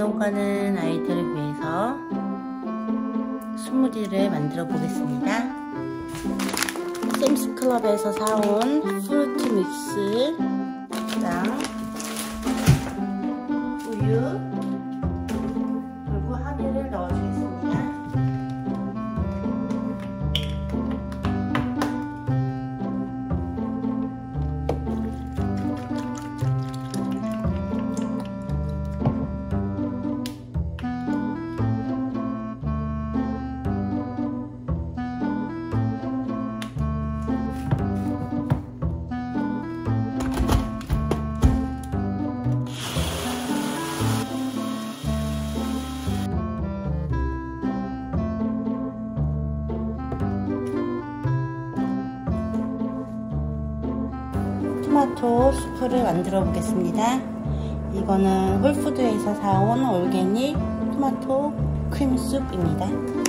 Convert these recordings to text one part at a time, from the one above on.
운동 가는 아이들을 위해서 스무디를 만들어 보겠습니다. 샘스클럽에서 사온 프루트 믹스 랑 우유 토마토 수프를 만들어 보겠습니다. 이거는 홀푸드에서 사온 올게닉 토마토 크림숲입니다.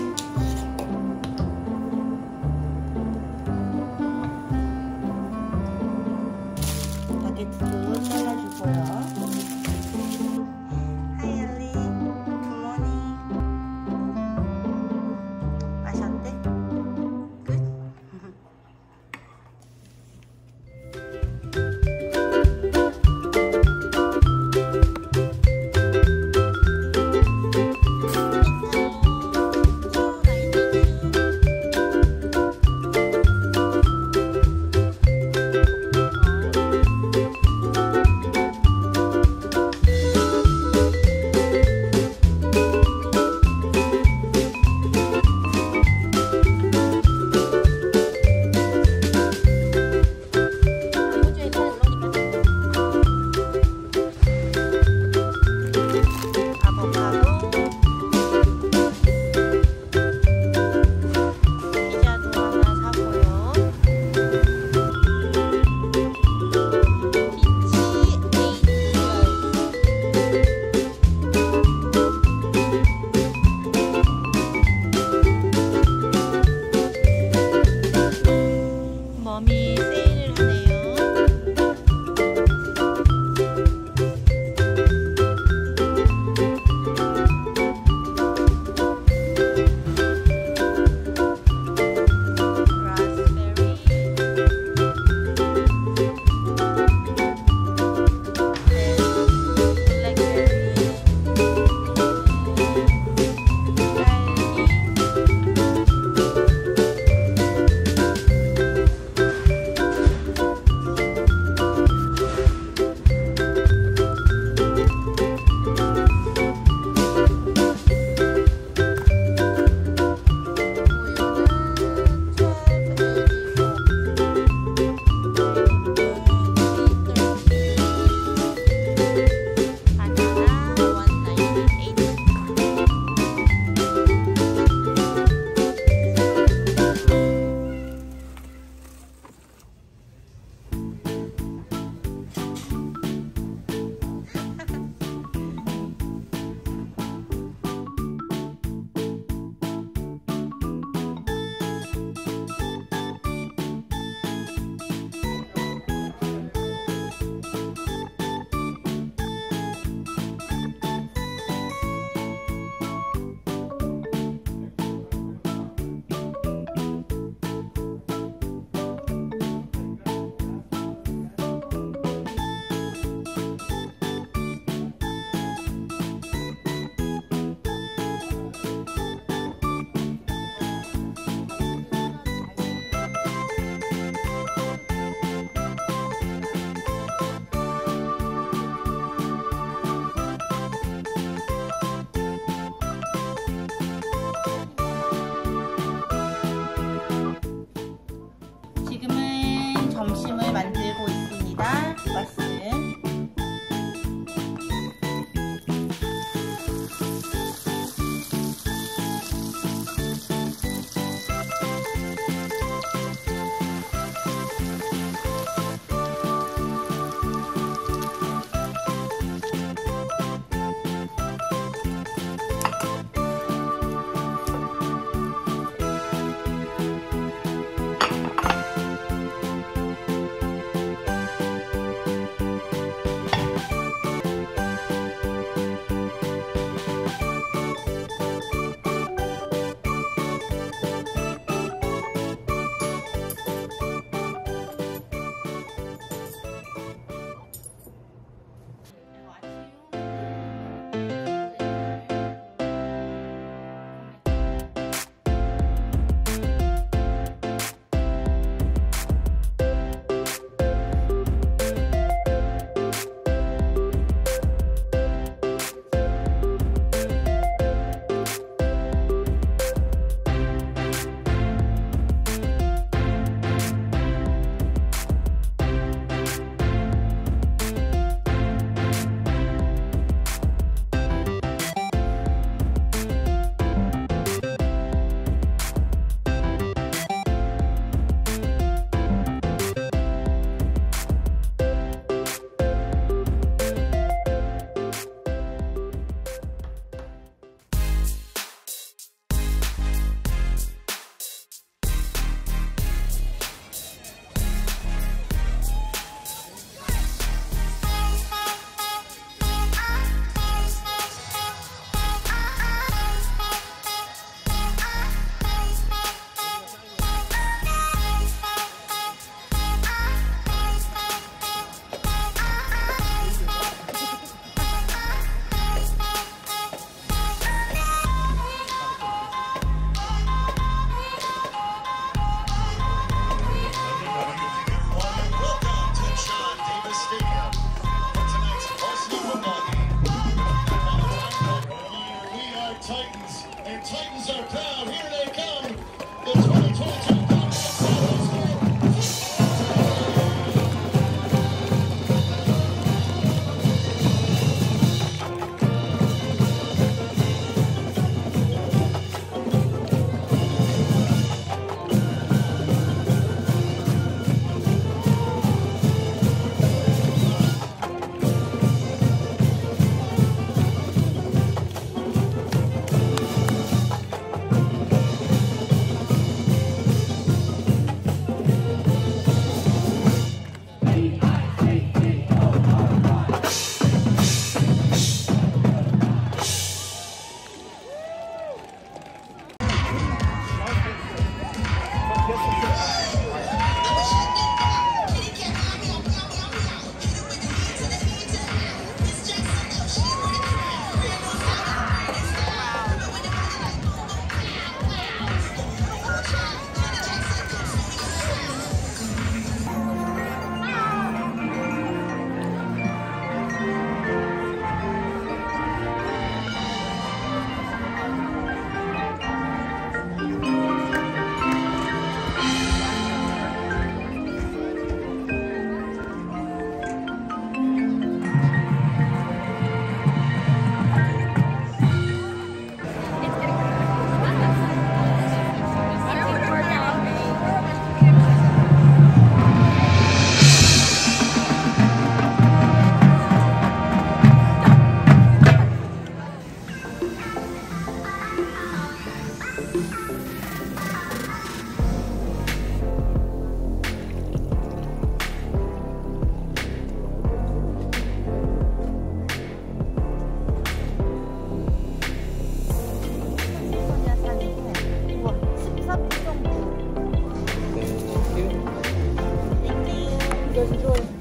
guys enjoy.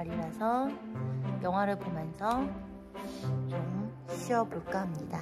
주말이라서 영화를 보면서 좀 쉬어볼까 합니다.